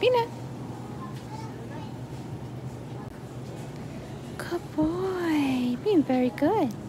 Peanut. Good boy. Being very good.